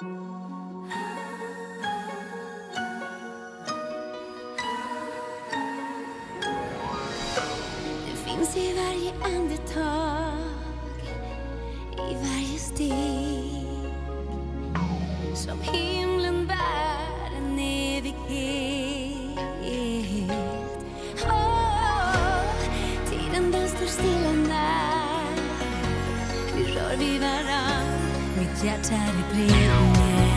Det finns i varje andetag, i varje steg som himlen bär en evighet. Oh, tiden den står stilla när vi rör vid varann. With your tiny baby